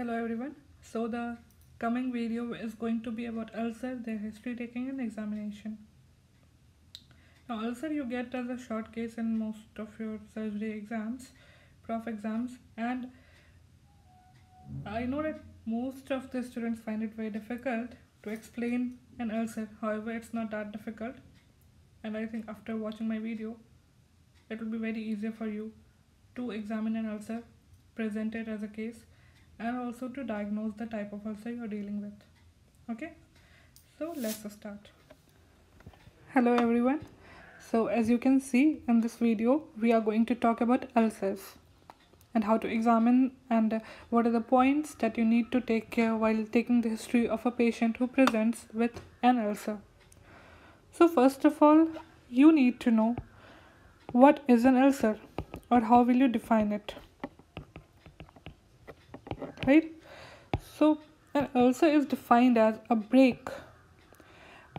Hello everyone. So the coming video is going to be about ulcer, their history taking and examination. Now ulcer you get as a short case in most of your surgery exams, prof exams and I know that most of the students find it very difficult to explain an ulcer. However, it's not that difficult and I think after watching my video it will be very easier for you to examine an ulcer, present it as a case and also to diagnose the type of ulcer you're dealing with. Okay, so let's start. Hello everyone. So as you can see in this video, we are going to talk about ulcers and how to examine and what are the points that you need to take care while taking the history of a patient who presents with an ulcer. So first of all, you need to know what is an ulcer or how will you define it right? So an ulcer is defined as a break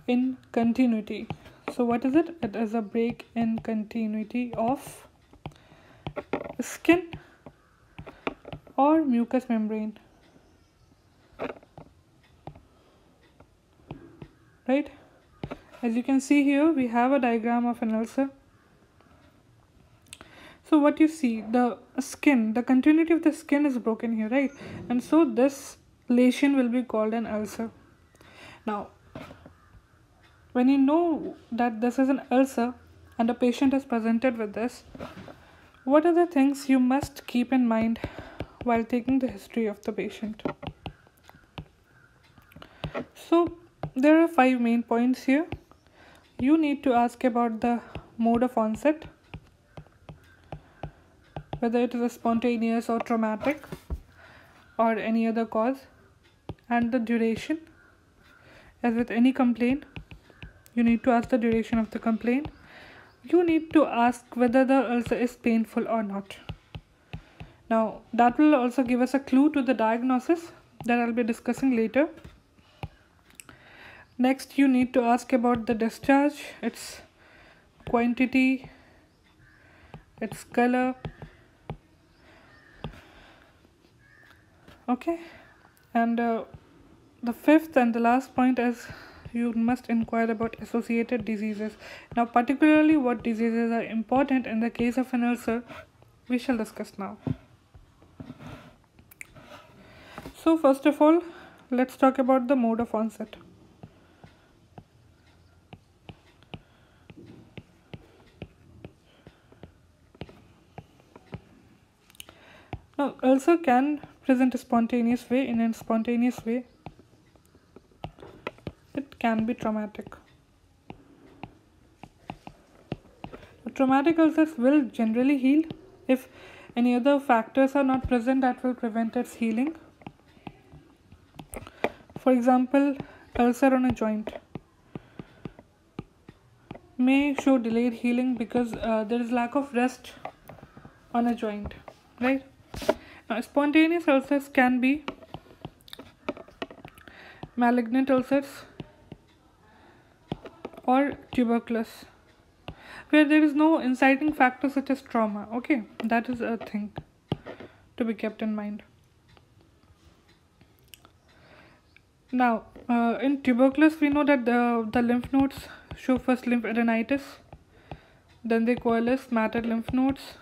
in continuity. So what is it? It is a break in continuity of skin or mucous membrane. Right? As you can see here we have a diagram of an ulcer so what you see the skin the continuity of the skin is broken here right? And so this lesion will be called an ulcer. Now when you know that this is an ulcer and a patient is presented with this what are the things you must keep in mind while taking the history of the patient? So there are five main points here. You need to ask about the mode of onset whether it is a spontaneous or traumatic or any other cause. And the duration. As with any complaint you need to ask the duration of the complaint. You need to ask whether the ulcer is painful or not. Now that will also give us a clue to the diagnosis that I'll be discussing later. Next you need to ask about the discharge its quantity its color okay. And uh, the fifth and the last point is you must inquire about associated diseases. Now particularly what diseases are important in the case of an ulcer we shall discuss now. So first of all let's talk about the mode of onset. Now ulcer can present a spontaneous way in a spontaneous way. It can be traumatic. Traumatic ulcers will generally heal. If any other factors are not present that will prevent its healing. For example ulcer on a joint may show delayed healing because uh, there is lack of rest on a joint right now, spontaneous ulcers can be malignant ulcers or tuberculosis where there is no inciting factor such as trauma. Okay that is a thing to be kept in mind. Now uh, in tuberculosis we know that the, the lymph nodes show first lymphadenitis then they coalesce matted lymph nodes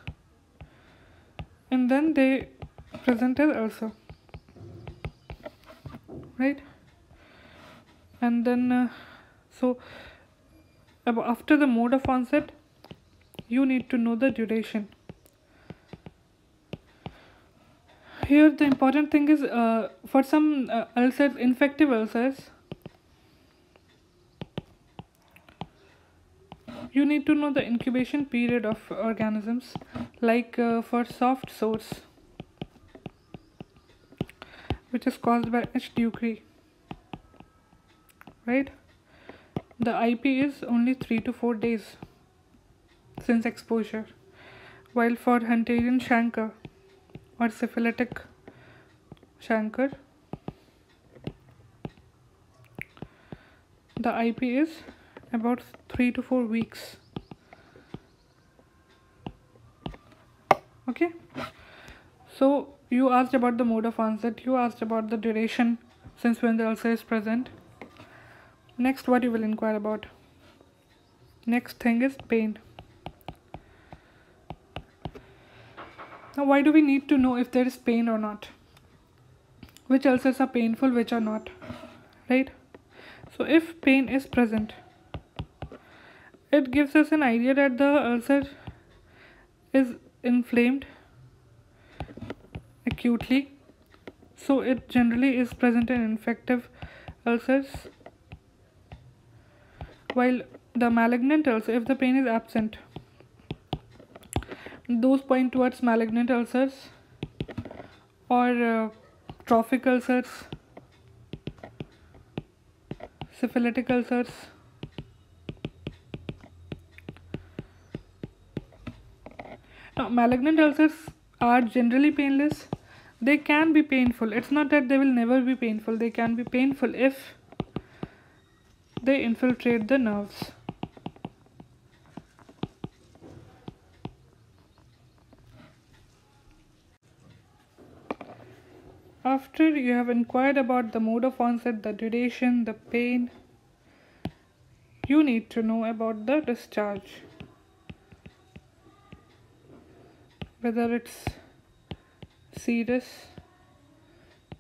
and then they presented also. Right? And then uh, so after the mode of onset you need to know the duration. Here the important thing is uh, for some uh, ulcers infective ulcers you need to know the incubation period of organisms like uh, for soft sores which is caused by H. ducreyi right? The IP is only 3 to 4 days since exposure while for Hunterian chancre or syphilitic chancre the IP is about 3 to 4 weeks. Okay? So you asked about the mode of onset. You asked about the duration since when the ulcer is present. Next what you will inquire about. Next thing is pain. Now why do we need to know if there is pain or not? Which ulcers are painful which are not right? So if pain is present it gives us an idea that the ulcer is inflamed acutely. So it generally is present in infective ulcers while the malignant ulcer if the pain is absent those point towards malignant ulcers or uh, trophic ulcers syphilitic ulcers now malignant ulcers are generally painless they can be painful. It's not that they will never be painful. They can be painful if they infiltrate the nerves. After you have inquired about the mode of onset the duration the pain you need to know about the discharge. Whether it's serous,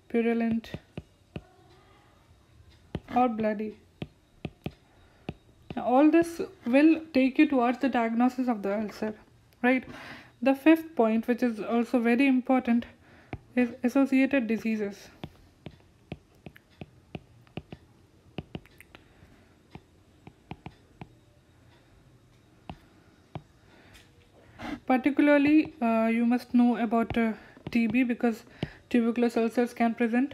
purulent, or bloody. Now, all this will take you towards the diagnosis of the ulcer, right? The fifth point, which is also very important, is associated diseases. Particularly, uh, you must know about uh, TB because tuberculous ulcers can present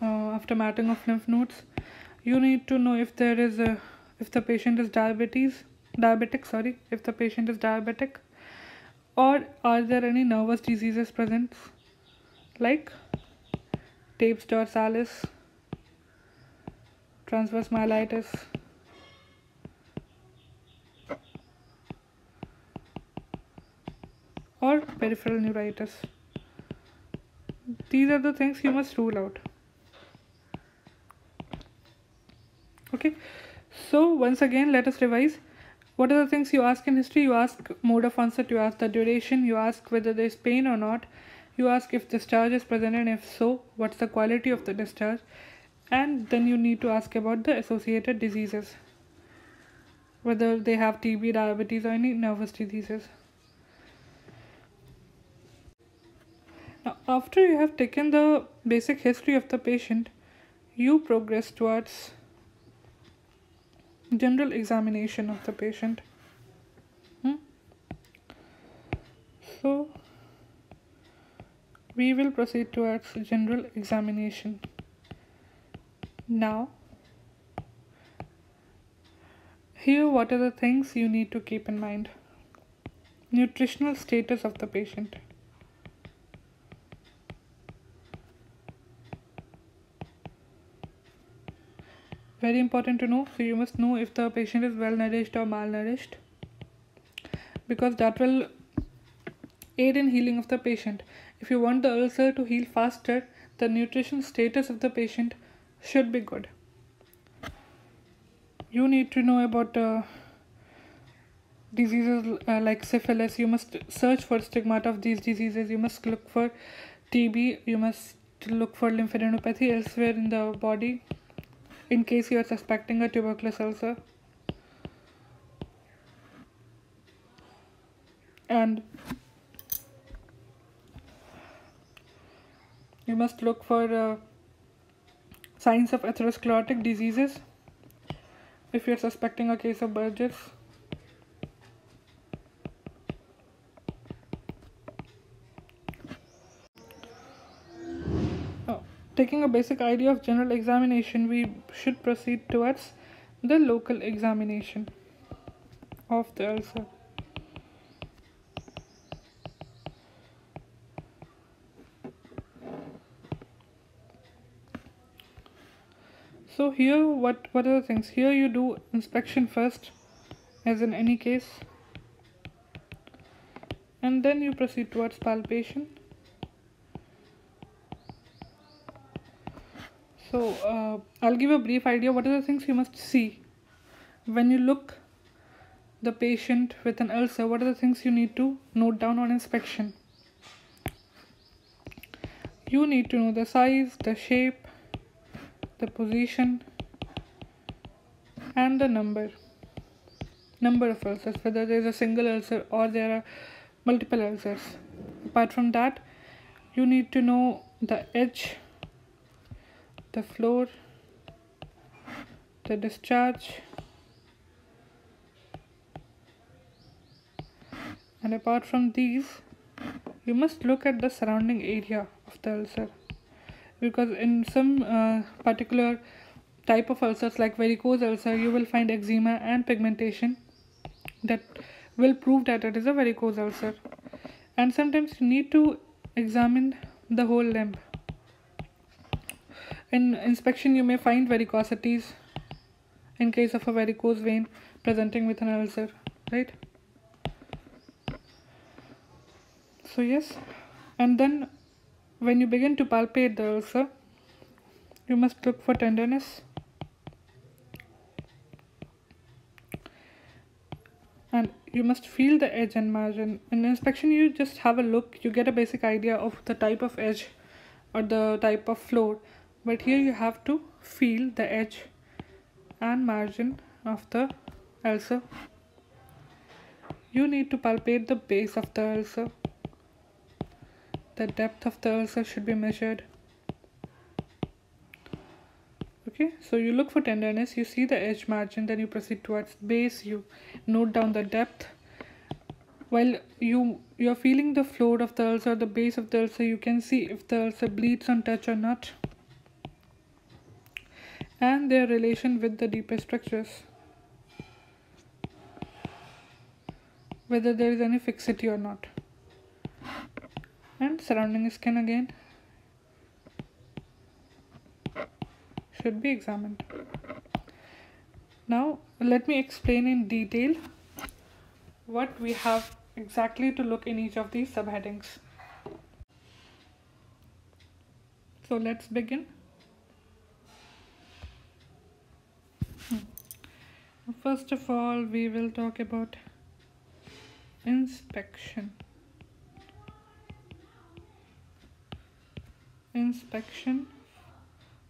uh, after matting of lymph nodes. You need to know if there is a if the patient is diabetes diabetic sorry if the patient is diabetic or are there any nervous diseases present like Tabes dorsalis transverse myelitis or peripheral neuritis these are the things you must rule out. Okay? So once again let us revise. What are the things you ask in history? You ask mode of onset you ask the duration you ask whether there is pain or not you ask if discharge is present and if so what's the quality of the discharge? And then you need to ask about the associated diseases whether they have tb diabetes or any nervous diseases Now, after you have taken the basic history of the patient, you progress towards general examination of the patient. Hmm? So, we will proceed towards general examination. Now, here what are the things you need to keep in mind? Nutritional status of the patient. Very important to know. So you must know if the patient is well nourished or malnourished. Because that will aid in healing of the patient. If you want the ulcer to heal faster the nutrition status of the patient should be good. You need to know about uh, diseases uh, like syphilis. You must search for stigmata of these diseases. You must look for tb you must look for lymphadenopathy elsewhere in the body in case you are suspecting a tuberculous ulcer. And you must look for uh, signs of atherosclerotic diseases if you're suspecting a case of Buerger's. Taking a basic idea of general examination, we should proceed towards the local examination of the ulcer. So here what, what are the things? Here you do inspection first as in any case and then you proceed towards palpation So uh, I'll give a brief idea. What are the things you must see when you look the patient with an ulcer? What are the things you need to note down on inspection? You need to know the size, the shape, the position, and the number number of ulcers whether there is a single ulcer or there are multiple ulcers apart from that you need to know the edge the floor the discharge. And apart from these you must look at the surrounding area of the ulcer. Because in some uh, particular type of ulcers like varicose ulcer you will find eczema and pigmentation that will prove that it is a varicose ulcer. And sometimes you need to examine the whole limb in inspection you may find varicosities in case of a varicose vein presenting with an ulcer right? So yes. And then when you begin to palpate the ulcer you must look for tenderness. And you must feel the edge and margin. In inspection you just have a look. You get a basic idea of the type of edge or the type of floor but here you have to feel the edge and margin of the ulcer. You need to palpate the base of the ulcer. The depth of the ulcer should be measured. Okay so you look for tenderness you see the edge margin then you proceed towards base you note down the depth. While you you're feeling the floor of the ulcer the base of the ulcer you can see if the ulcer bleeds on touch or not and their relation with the deeper structures whether there is any fixity or not and surrounding skin again should be examined. Now let me explain in detail what we have exactly to look in each of these subheadings. So let's begin. First of all, we will talk about inspection. Inspection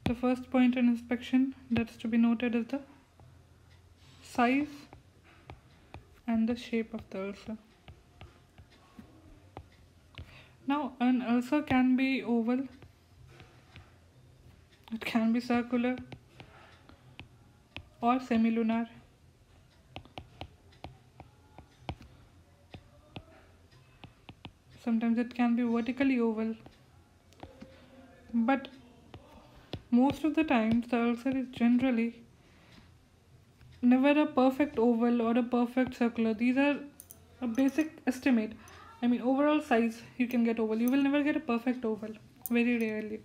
the first point in inspection that's to be noted is the size and the shape of the ulcer. Now an ulcer can be oval, it can be circular or semilunar. Sometimes it can be vertically oval, but most of the times the ulcer is generally never a perfect oval or a perfect circular. These are a basic estimate. I mean overall size you can get oval. You will never get a perfect oval very rarely.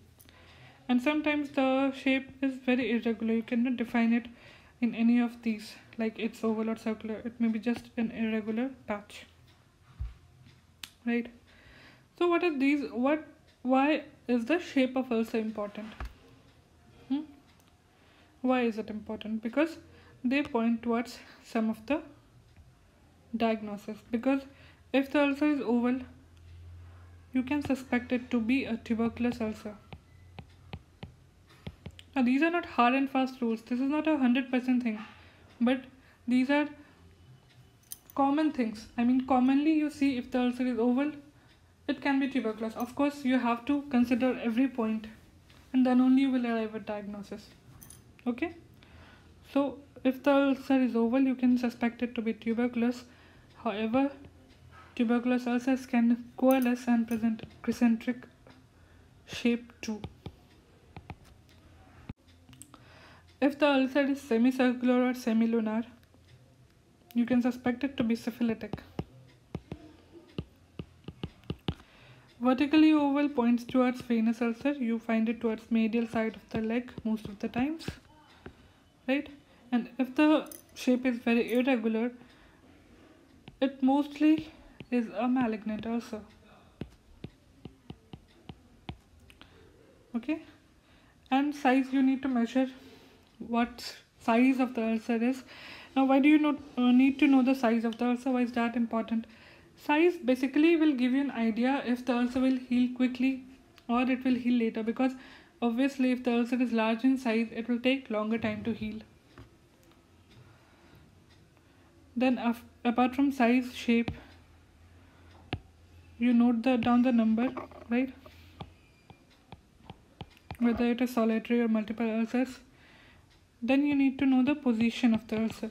And sometimes the shape is very irregular. You cannot define it in any of these like it's oval or circular. It may be just an irregular patch. Right so what are these what why is the shape of ulcer important hmm? why is it important? Because they point towards some of the diagnosis. Because if the ulcer is oval, you can suspect it to be a tuberculous ulcer. Now, these are not hard and fast rules. This is not a hundred percent thing, but these are common things. I mean, commonly you see if the ulcer is oval, it can be tuberculosis. Of course, you have to consider every point, and then only you will arrive at diagnosis okay so if the ulcer is oval you can suspect it to be tuberculosis. however tuberculosis ulcers can coalesce and present crescentic shape too if the ulcer is semicircular or semilunar you can suspect it to be syphilitic Vertically oval points towards venous ulcer. You find it towards medial side of the leg most of the times right? And if the shape is very irregular it mostly is a malignant ulcer. Okay? And size you need to measure what size of the ulcer is. Now why do you not, uh, need to know the size of the ulcer? Why is that important size basically will give you an idea if the ulcer will heal quickly or it will heal later because obviously if the ulcer is large in size it will take longer time to heal. Then apart from size shape you note the down the number right? Whether it is solitary or multiple ulcers. Then you need to know the position of the ulcer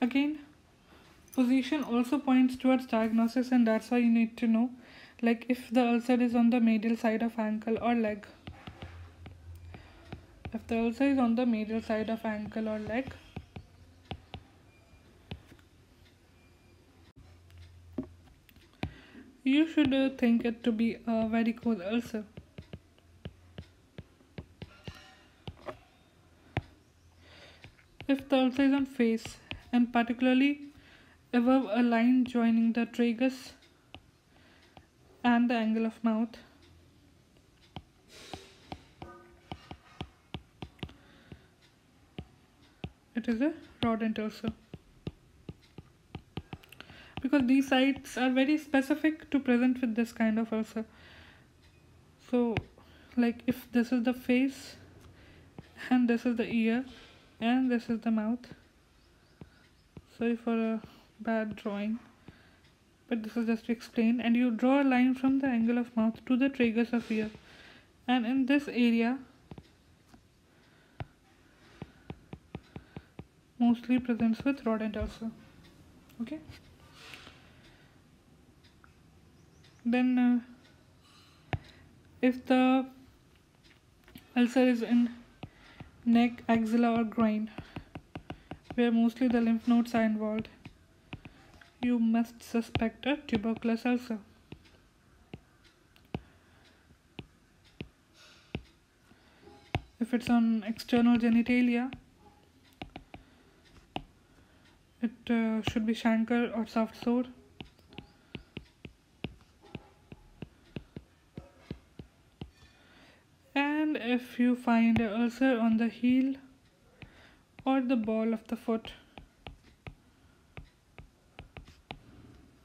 again position also points towards diagnosis and that's why you need to know like if the ulcer is on the medial side of ankle or leg. If the ulcer is on the medial side of ankle or leg. You should uh, think it to be a varicose ulcer. If the ulcer is on face and particularly above a line joining the tragus and the angle of mouth. It is a rodent ulcer because these sites are very specific to present with this kind of ulcer. So, like if this is the face and this is the ear and this is the mouth sorry for a bad drawing but this is just to explain. And you draw a line from the angle of mouth to the tragus of ear. And in this area mostly presents with rodent ulcer. Okay? Then uh, if the ulcer is in neck axilla or groin where mostly the lymph nodes are involved, you must suspect a tuberculous ulcer. If it's on external genitalia, it uh, should be chancre or soft sore. And if you find an ulcer on the heel, or the ball of the foot.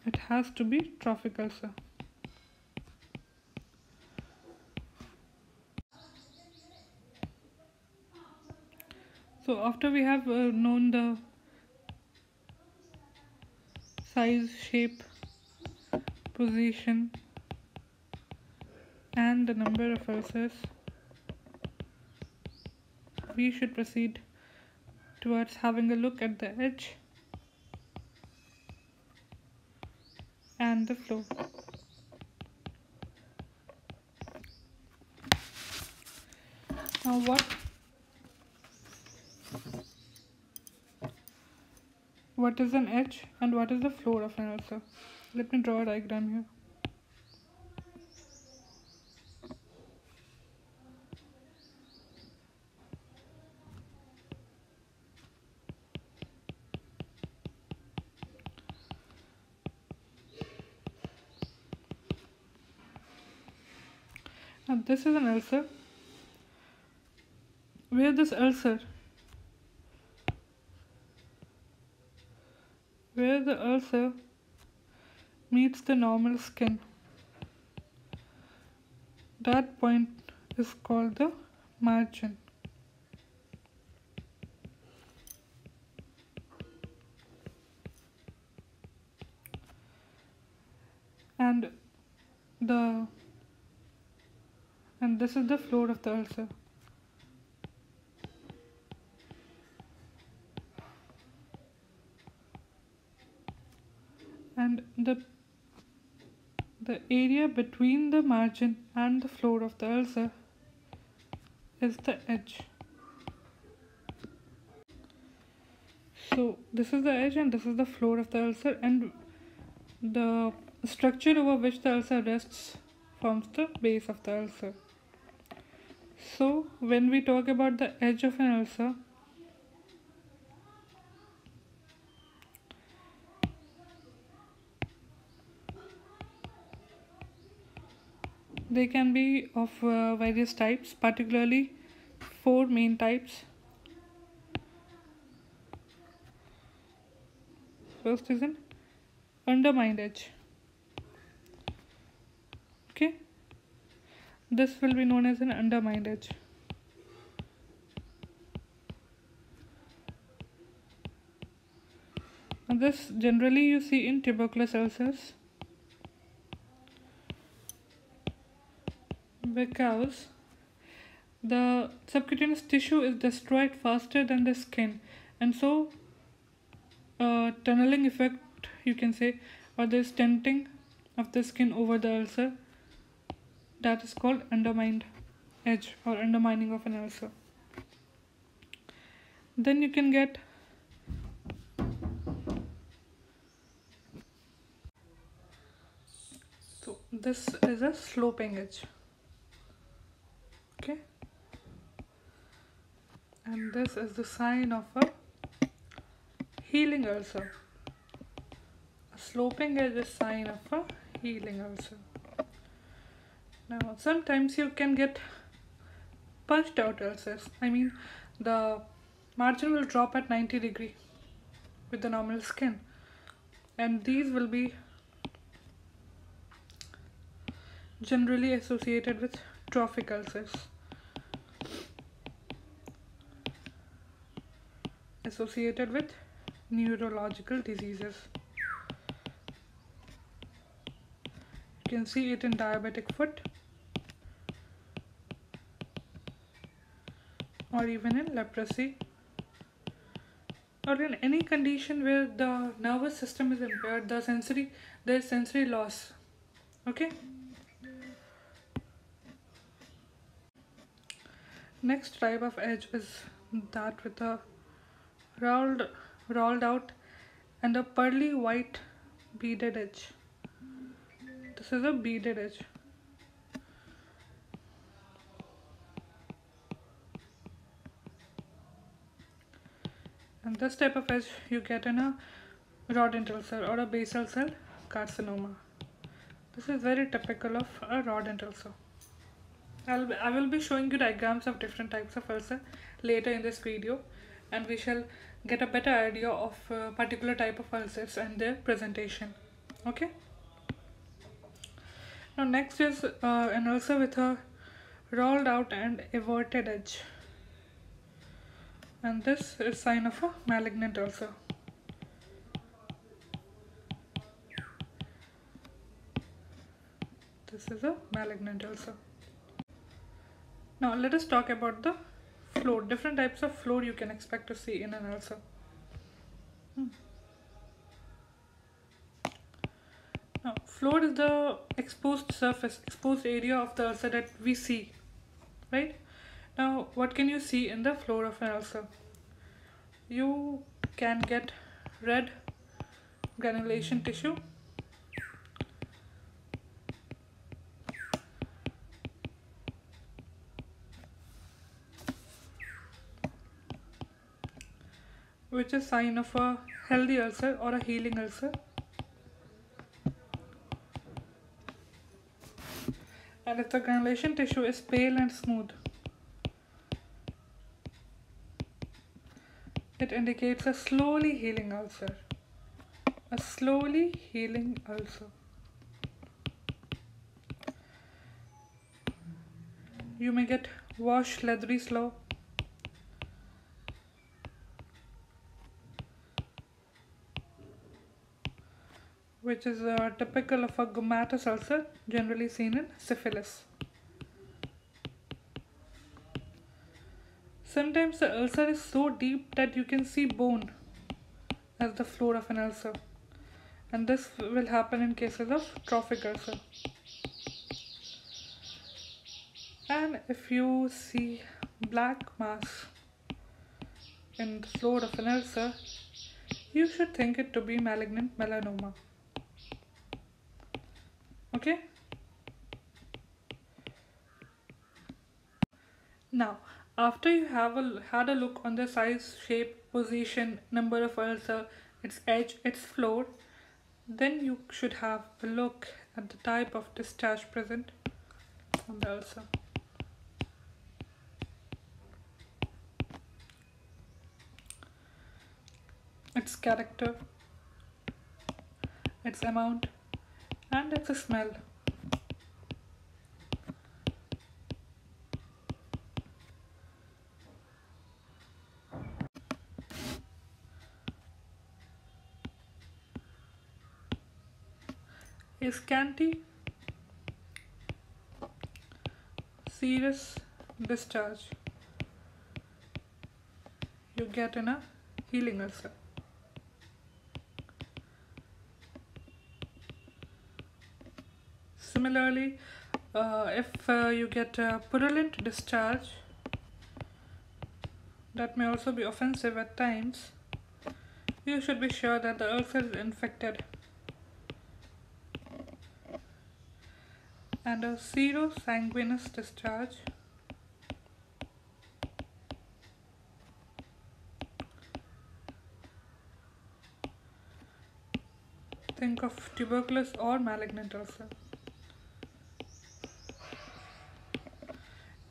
It has to be trophic ulcer. So after we have uh, known the size, shape, position and the number of ulcers, we should proceed towards having a look at the edge and the flow. Now what what is an edge and what is the floor of an ulcer? Let me draw a diagram here. Now this is an ulcer. Where this ulcer? Where the ulcer meets the normal skin. That point is called the margin. And the and this is the floor of the ulcer. And the the area between the margin and the floor of the ulcer is the edge. So this is the edge and this is the floor of the ulcer and the structure over which the ulcer rests forms the base of the ulcer. So when we talk about the edge of an ulcer, they can be of uh, various types particularly four main types. First is an undermined edge okay this will be known as an undermined edge. And this generally you see in tubercular ulcers because the subcutaneous tissue is destroyed faster than the skin. And so uh, tunneling effect you can say or the stenting of the skin over the ulcer that is called undermined edge or undermining of an ulcer then you can get so this is a sloping edge. Okay? And this is the sign of a healing ulcer. A sloping edge is sign of a healing ulcer now sometimes you can get punched out ulcers. I mean the margin will drop at 90 degree with the normal skin. And these will be generally associated with trophic ulcers. Associated with neurological diseases. You can see it in diabetic foot or even in leprosy or in any condition where the nervous system is impaired the sensory there is sensory loss okay? Next type of edge is that with a rolled rolled out and a pearly white beaded edge. This is a beaded edge and this type of edge you get in a rodent ulcer or a basal cell carcinoma. This is very typical of a rodent ulcer I'll, I will be showing you diagrams of different types of ulcer later in this video and we shall get a better idea of a particular type of ulcers and their presentation. Okay? Now next is uh, an ulcer with a rolled out and everted edge and this is sign of a malignant ulcer this is a malignant ulcer now let us talk about the floor, Different types of floor you can expect to see in an ulcer. Hmm. Now floor is the exposed surface, exposed area of the ulcer that we see, right? Now what can you see in the floor of an ulcer? You can get red granulation tissue which is sign of a healthy ulcer or a healing ulcer. And if the granulation tissue is pale and smooth, it indicates a slowly healing ulcer. A slowly healing ulcer. You may get wash leathery slough which is uh, typical of a gummatous ulcer generally seen in syphilis. Sometimes the ulcer is so deep that you can see bone as the floor of an ulcer. And this will happen in cases of trophic ulcer. And if you see black mass in the floor of an ulcer, you should think it to be malignant melanoma. Okay? Now after you have a, had a look on the size shape position number of ulcer its edge its floor then you should have a look at the type of discharge present on the ulcer. Its character, its amount, and its smell. A scanty serous discharge you get in a healing ulcer. Similarly, uh, if uh, you get a purulent discharge, that may also be offensive at times, you should be sure that the ulcer is infected. And a serosanguinous discharge think of tuberculous or malignant ulcer.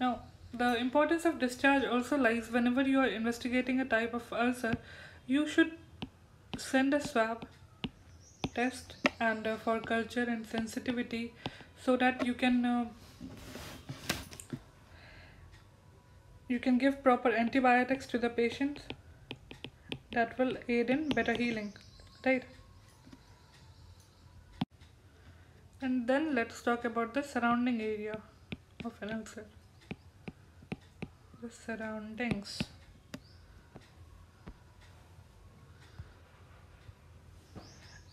Now, the importance of discharge also lies whenever you are investigating a type of ulcer, you should send a swab test and uh, for culture and sensitivity so that you can uh, you can give proper antibiotics to the patients that will aid in better healing right? And then let's talk about the surrounding area of an ulcer the surroundings.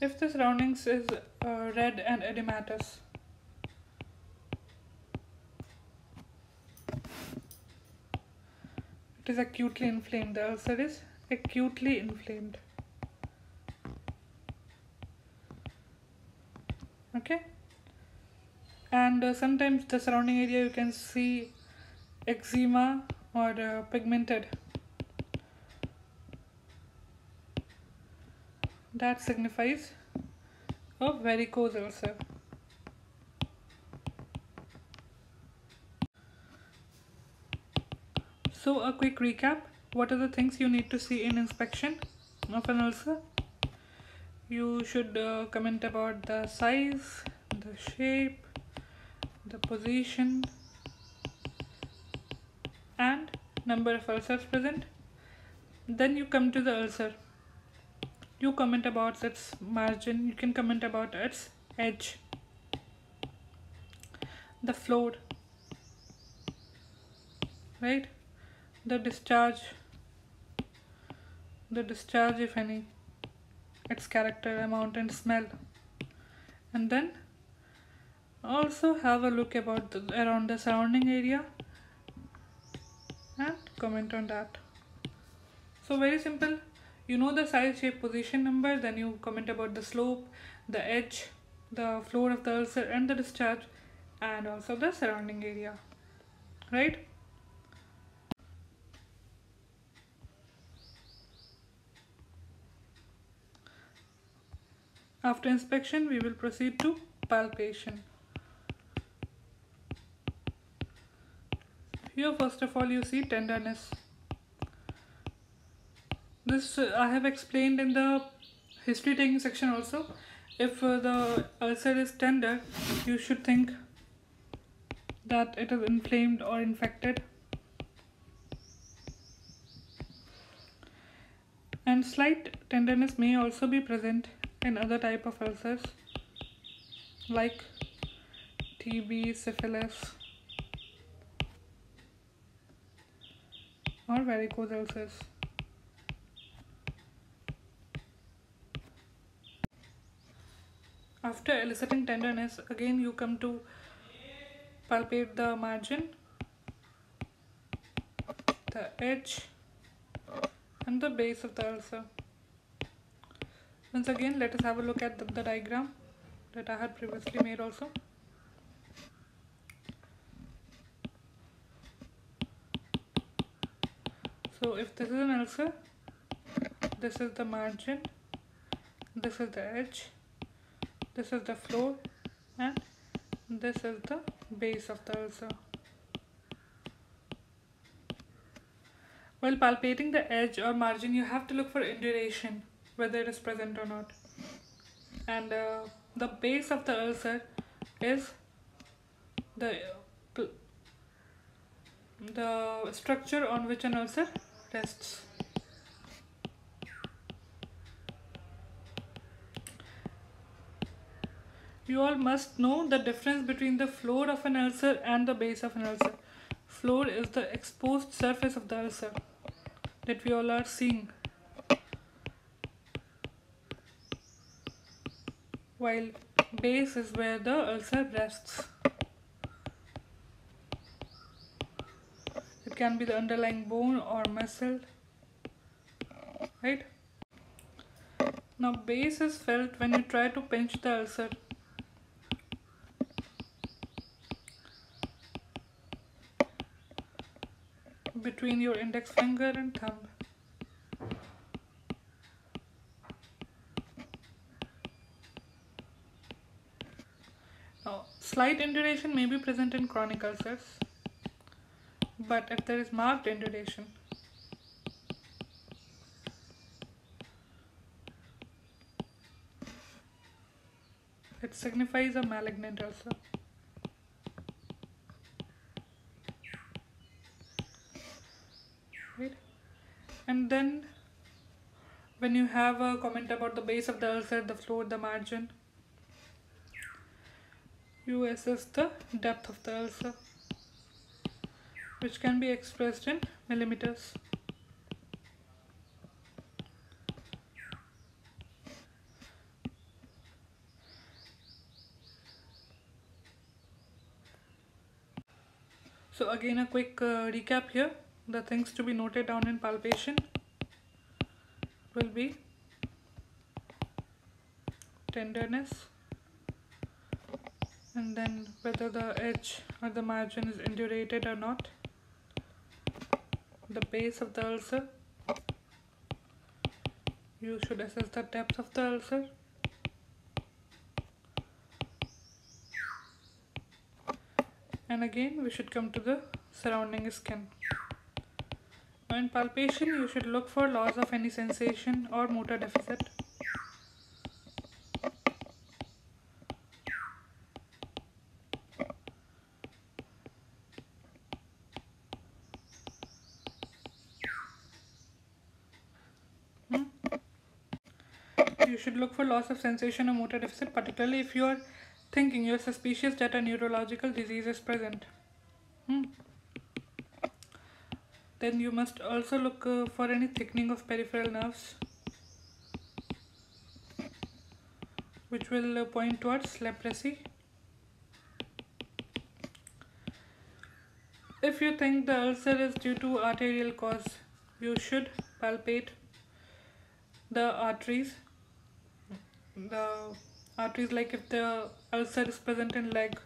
If the surroundings is uh, red and edematous is acutely inflamed the ulcer is acutely inflamed. Okay? And uh, sometimes the surrounding area you can see eczema or uh, pigmented. That signifies a varicose ulcer so a quick recap. What are the things you need to see in inspection? Of an ulcer. You should uh, comment about the size the shape the position and number of ulcers present. Then you come to the ulcer. You comment about its margin. You can comment about its edge. The floor. Right the discharge the discharge if any its character amount and smell. And then also have a look about the, around the surrounding area and comment on that. So very simple. You know the size shape position number then you comment about the slope the edge the floor of the ulcer and the discharge and also the surrounding area. Right After inspection, we will proceed to palpation. Here first of all you see tenderness. This uh, I have explained in the history taking section also. If uh, the ulcer is tender, you should think that it is inflamed or infected. And slight tenderness may also be present in other type of ulcers like TB, syphilis or varicose ulcers. After eliciting tenderness, again you come to palpate the margin, the edge and the base of the ulcer. Once again, let us have a look at the, the diagram that I had previously made also. So if this is an ulcer, this is the margin, this is the edge, this is the floor and this is the base of the ulcer while palpating the edge or margin you have to look for induration whether it is present or not and uh, the base of the ulcer is the the structure on which an ulcer rests you all must know the difference between the floor of an ulcer and the base of an ulcer. Floor is the exposed surface of the ulcer that we all are seeing. While base is where the ulcer rests. It can be the underlying bone or muscle, right? Now base is felt when you try to pinch the ulcer between your index finger and thumb. Now, slight induration may be present in chronic ulcers, but if there is marked induration, it signifies a malignant ulcer. and then when you have a comment about the base of the ulcer the floor the margin you assess the depth of the ulcer which can be expressed in millimeters. So again a quick uh, recap here. The things to be noted down in palpation will be tenderness and then whether the edge or the margin is indurated or not. The base of the ulcer. You should assess the depth of the ulcer. And again we should come to the surrounding skin. In palpation, you should look for loss of any sensation or motor deficit. Should look for loss of sensation or motor deficit, particularly if you are thinking you're suspicious that a neurological disease is present. Hmm. Then you must also look uh, for any thickening of peripheral nerves which will uh, point towards leprosy. If you think the ulcer is due to arterial cause you should palpate the arteries the arteries like if the ulcer is present in leg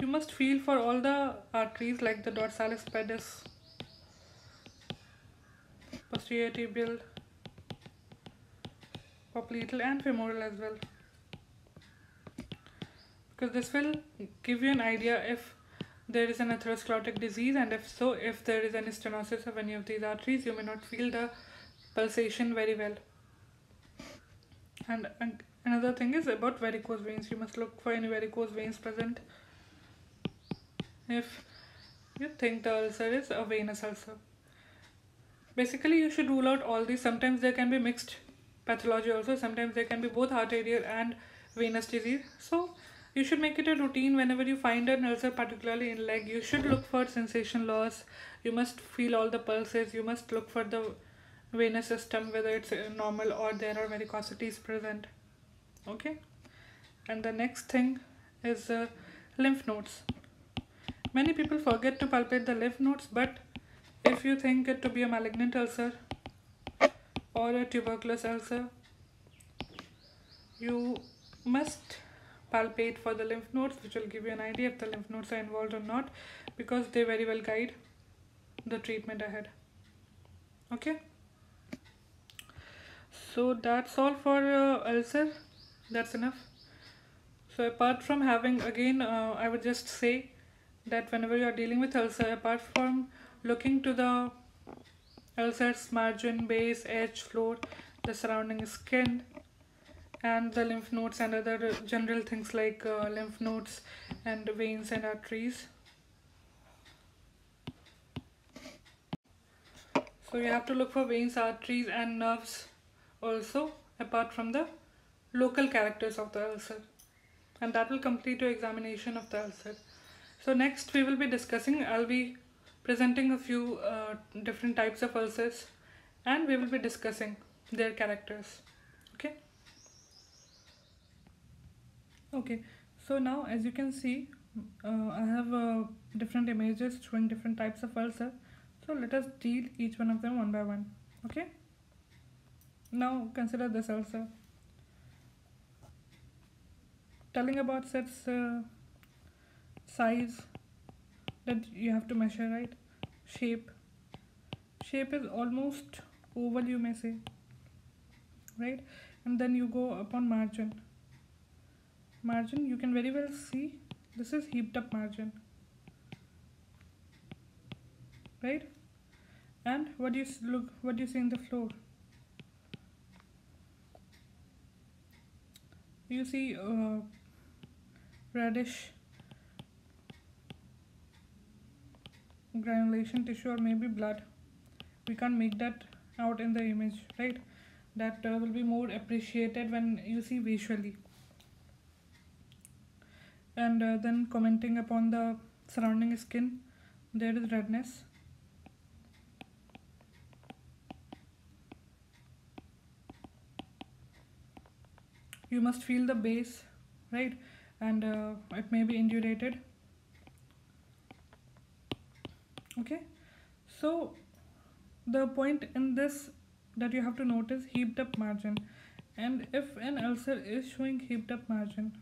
you must feel for all the arteries like the dorsalis pedis, posterior tibial, popliteal and femoral as well. Because this will give you an idea if there is an atherosclerotic disease and if so, if there is any stenosis of any of these arteries, you may not feel the pulsation very well. And, and another thing is about varicose veins. You must look for any varicose veins present if you think the ulcer is a venous ulcer. Basically, you should rule out all these. Sometimes there can be mixed pathology also. Sometimes there can be both arterial and venous disease. So you should make it a routine whenever you find an ulcer, particularly in leg. You should look for sensation loss. You must feel all the pulses. You must look for the venous system, whether it's normal or there are varicosities present. Okay. And the next thing is uh, lymph nodes. Many people forget to palpate the lymph nodes, but if you think it to be a malignant ulcer or a tuberculous ulcer, you must palpate for the lymph nodes, which will give you an idea if the lymph nodes are involved or not, because they very well guide the treatment ahead. Okay. So that's all for uh, ulcer. That's enough. so apart from having again uh, i would just say that whenever you are dealing with ulcer apart from looking to the ulcer's margin base edge floor the surrounding skin and the lymph nodes and other general things like uh, lymph nodes and veins and arteries so you have to look for veins arteries and nerves also apart from the local characters of the ulcer. And that will complete your examination of the ulcer. So next we will be discussing i'll be presenting a few uh, different types of ulcers and we will be discussing their characters. Okay? Okay. So now as you can see uh, I have uh, different images showing different types of ulcer. So let us deal each one of them one by one. Okay now consider this also. telling about sets uh, size that you have to measure right? Shape. Shape is almost oval you may say right? And then you go upon margin. Margin you can very well see this is heaped up margin right? And what do you look what do you see in the floor you see uh, reddish granulation tissue or maybe blood. We can't make that out in the image right? That uh, will be more appreciated when you see visually. And uh, then commenting upon the surrounding skin there is redness you must feel the base right and uh, it may be indurated okay so the point in this that you have to notice heaped up margin and if an ulcer is showing heaped up margin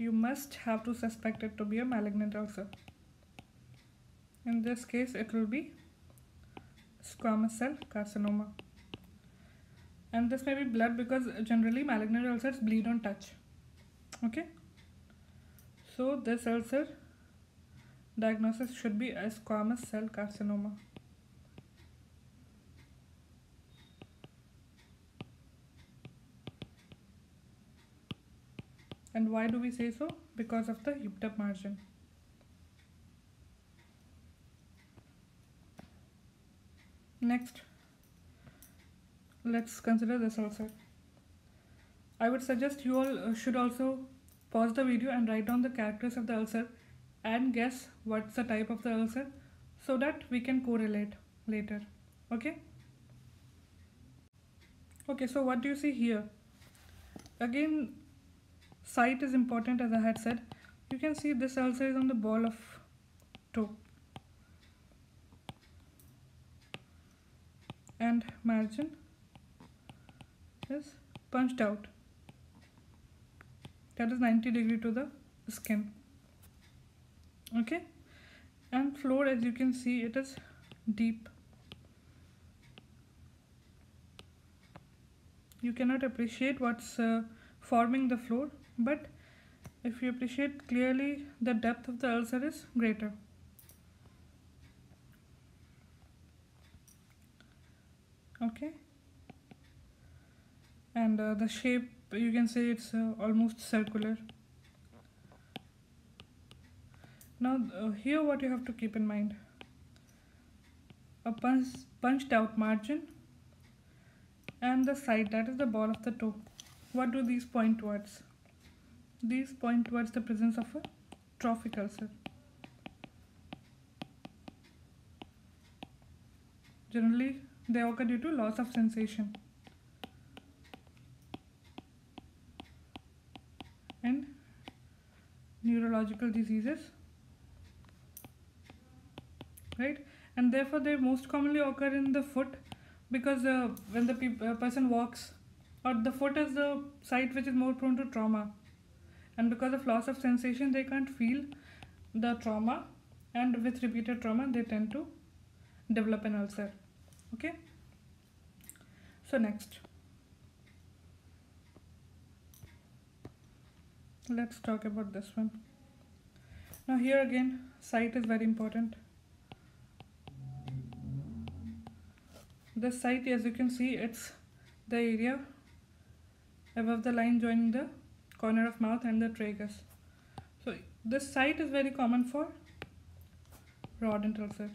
you must have to suspect it to be a malignant ulcer. In this case, it will be squamous cell carcinoma. And this may be blood because generally malignant ulcers bleed on touch. Okay. So this ulcer diagnosis should be a squamous cell carcinoma. And why do we say so? Because of the heaped up margin. Next, let's consider this ulcer. I would suggest you all uh, should also pause the video and write down the characters of the ulcer and guess what's the type of the ulcer so that we can correlate later. Okay? Okay, so what do you see here? Again, Site is important as I had said. You can see this ulcer is on the ball of toe. And margin is punched out. That is 90 degree to the skin. Okay. And floor as you can see it is deep. You cannot appreciate what's uh, forming the floor but if you appreciate clearly the depth of the ulcer is greater. Okay. And uh, the shape you can say it's uh, almost circular. Now uh, here what you have to keep in mind. A punch, punched out margin and the side that is the ball of the toe. What do these point towards? These point towards the presence of a trophic ulcer. Generally, they occur due to loss of sensation. And neurological diseases right? And therefore they most commonly occur in the foot because uh, when the pe uh, person walks or the foot is the site which is more prone to trauma. And because of loss of sensation they can't feel the trauma and with repeated trauma they tend to develop an ulcer. Okay? So next let's talk about this one. Now here again site is very important. This site as you can see it's the area above the line joining the corner of mouth and the tragus. So this site is very common for rodent ulcer.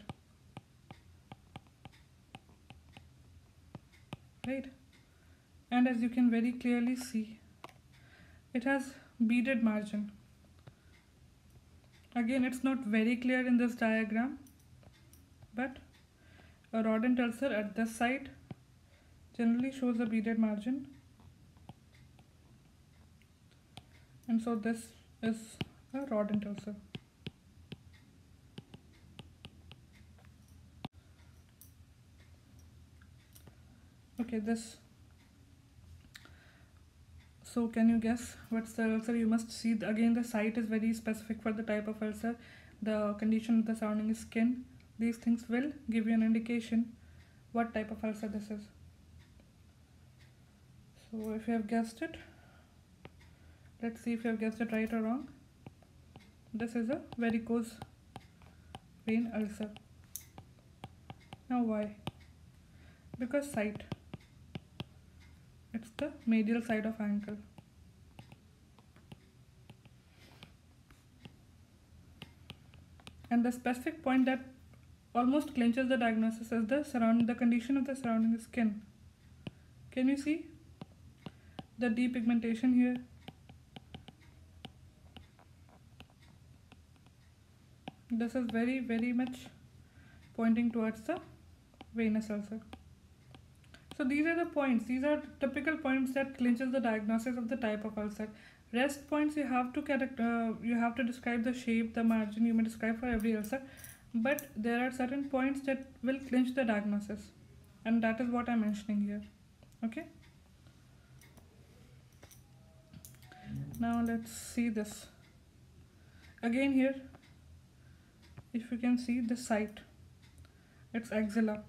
Right? And as you can very clearly see it has beaded margin. Again it's not very clear in this diagram but a rodent ulcer at this side generally shows a beaded margin. And so this is a rodent ulcer. Okay this so can you guess what's the ulcer you must see? Again the site is very specific for the type of ulcer. The condition of the surrounding skin. These things will give you an indication what type of ulcer this is. So if you have guessed it let's see if you have guessed it right or wrong. This is a varicose vein ulcer. Now why? Because site it's the medial side of ankle. And the specific point that almost clinches the diagnosis is the surround the condition of the surrounding skin. Can you see the depigmentation here? This is very very much pointing towards the venous ulcer so these are the points. These are typical points that clinches the diagnosis of the type of ulcer. Rest points you have to uh, you have to describe the shape, the margin you may describe for every ulcer, but there are certain points that will clinch the diagnosis, and that is what I'm mentioning here. Okay. Now let's see this. Again here, if you can see the site, it's axilla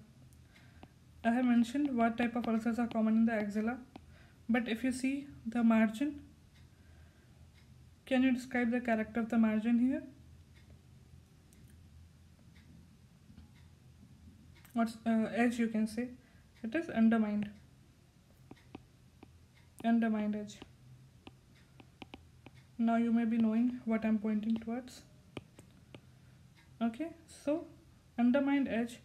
I have mentioned what type of ulcers are common in the axilla, but if you see the margin, can you describe the character of the margin here? What's uh, edge you can say? It is undermined. Undermined edge. Now you may be knowing what I'm pointing towards. Okay, so undermined edge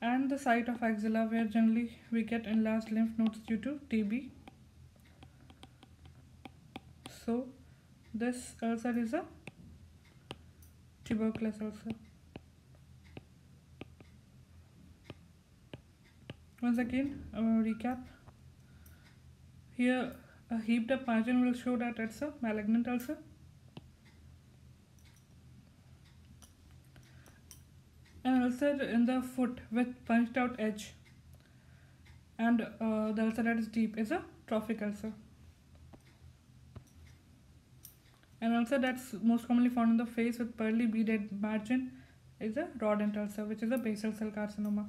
and the site of axilla where generally we get enlarged lymph nodes due to TB. So this ulcer is a tuberculous ulcer. Once again, a recap. Here a heaped up margin will show that it's a malignant ulcer. An ulcer in the foot with punched out edge and uh, the ulcer that is deep is a trophic ulcer. An ulcer that's most commonly found in the face with pearly beaded margin is a rodent ulcer which is a basal cell carcinoma.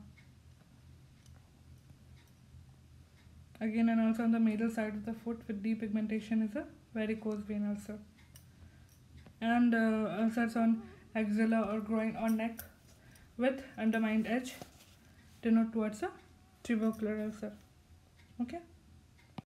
Again an ulcer on the medial side of the foot with depigmentation is a varicose vein ulcer. And uh, ulcers on axilla or groin or neck with undermined edge denote towards a tubercular ulcer okay